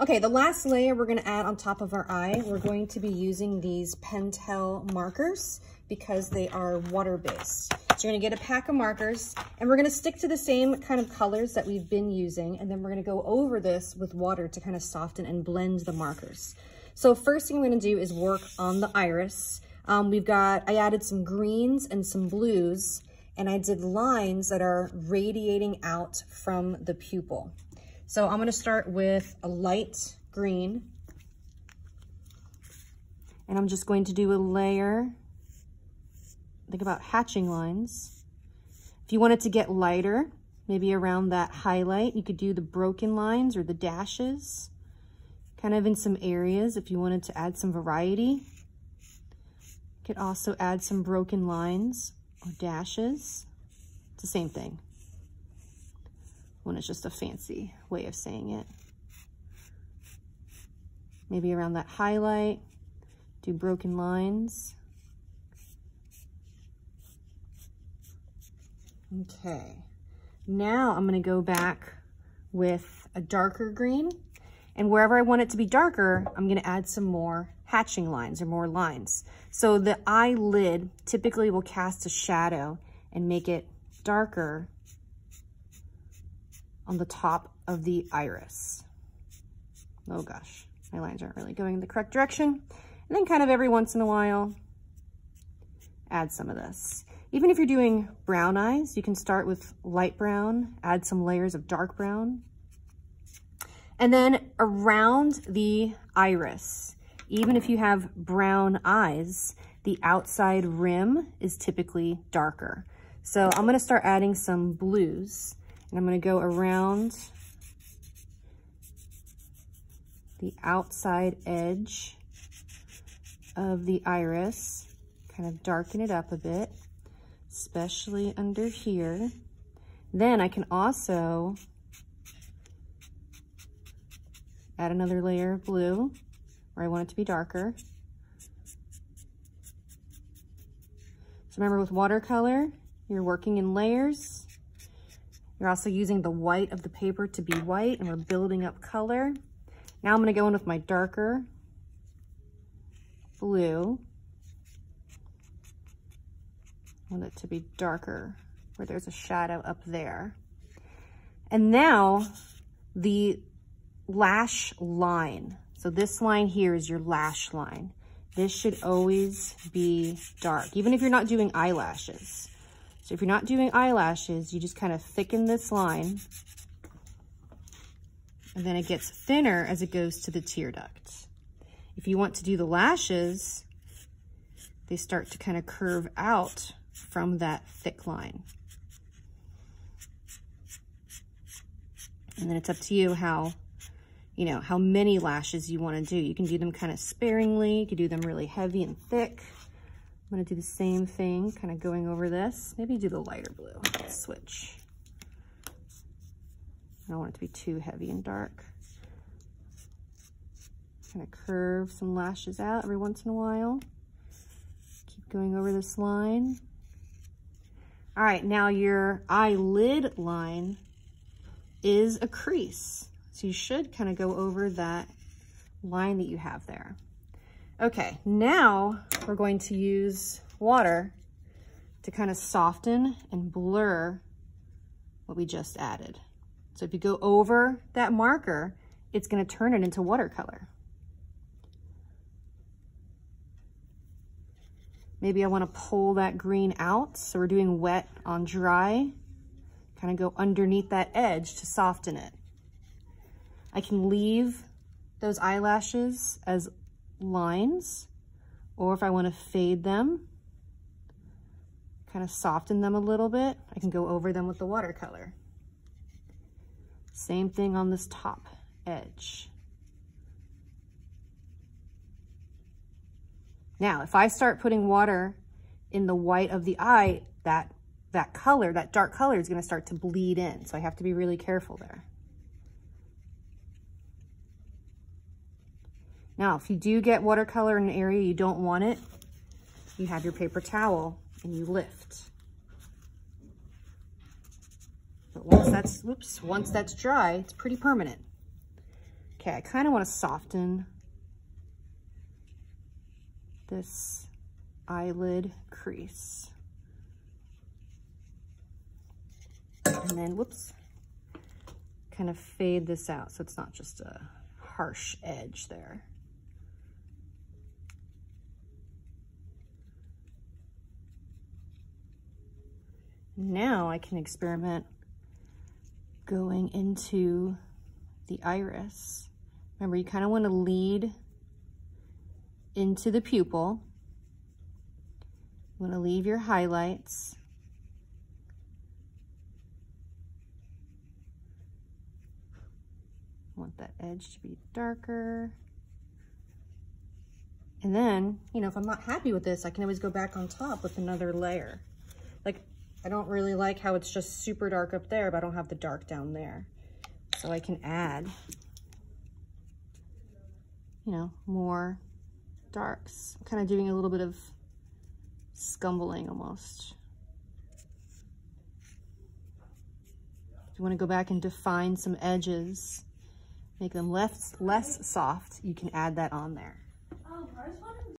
Okay, the last layer we're gonna add on top of our eye, we're going to be using these Pentel markers because they are water-based. So you're gonna get a pack of markers and we're gonna stick to the same kind of colors that we've been using and then we're gonna go over this with water to kind of soften and blend the markers. So first thing I'm gonna do is work on the iris. Um, we've got, I added some greens and some blues and I did lines that are radiating out from the pupil. So I'm gonna start with a light green and I'm just going to do a layer, think about hatching lines. If you want it to get lighter, maybe around that highlight, you could do the broken lines or the dashes, kind of in some areas if you wanted to add some variety. You could also add some broken lines or dashes. It's the same thing. When it's just a fancy way of saying it. Maybe around that highlight, do broken lines. Okay, now I'm gonna go back with a darker green and wherever I want it to be darker, I'm gonna add some more hatching lines or more lines. So the eyelid typically will cast a shadow and make it darker on the top of the iris. Oh gosh, my lines aren't really going in the correct direction. And then kind of every once in a while, add some of this. Even if you're doing brown eyes, you can start with light brown, add some layers of dark brown. And then around the iris, even if you have brown eyes, the outside rim is typically darker. So I'm gonna start adding some blues and I'm gonna go around the outside edge of the iris, kind of darken it up a bit, especially under here. Then I can also add another layer of blue where I want it to be darker. So remember with watercolor, you're working in layers. You're also using the white of the paper to be white and we're building up color. Now I'm gonna go in with my darker blue. I want it to be darker where there's a shadow up there. And now the lash line. So this line here is your lash line. This should always be dark, even if you're not doing eyelashes. So if you're not doing eyelashes, you just kind of thicken this line and then it gets thinner as it goes to the tear duct. If you want to do the lashes, they start to kind of curve out from that thick line. And then it's up to you how, you know, how many lashes you want to do. You can do them kind of sparingly. You can do them really heavy and thick. I'm to do the same thing, kind of going over this. Maybe do the lighter blue. Let's switch. I don't want it to be too heavy and dark. Kind of curve some lashes out every once in a while. Keep going over this line. All right, now your eyelid line is a crease. So you should kind of go over that line that you have there. Okay, now we're going to use water to kind of soften and blur what we just added. So if you go over that marker, it's gonna turn it into watercolor. Maybe I wanna pull that green out. So we're doing wet on dry. Kind of go underneath that edge to soften it. I can leave those eyelashes as lines, or if I wanna fade them, kind of soften them a little bit, I can go over them with the watercolor. Same thing on this top edge. Now, if I start putting water in the white of the eye, that, that color, that dark color is gonna start to bleed in. So I have to be really careful there. Now, if you do get watercolor in an area you don't want it, you have your paper towel and you lift. But once that's, whoops, once that's dry, it's pretty permanent. Okay, I kind of want to soften this eyelid crease. And then, whoops, kind of fade this out so it's not just a harsh edge there. Now I can experiment going into the iris. Remember, you kind of want to lead into the pupil. You want to leave your highlights. want that edge to be darker. And then, you know, if I'm not happy with this, I can always go back on top with another layer. I don't really like how it's just super dark up there, but I don't have the dark down there. So I can add, you know, more darks. I'm kind of doing a little bit of scumbling almost. If you want to go back and define some edges, make them less, less soft, you can add that on there. Oh,